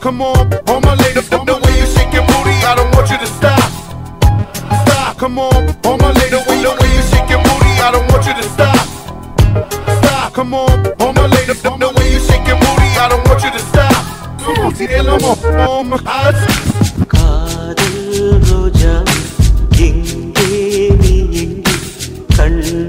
Come on, all my ladies, the way you shake your booty, I don't want you to stop. Stop. Come on, all my ladies, the way you shake your booty, I don't want you to stop. Stop. Come on, all my ladies, the way you shake your booty, I don't want you to stop. Come on, see that on my eyes. Kadal roja, king, king, king,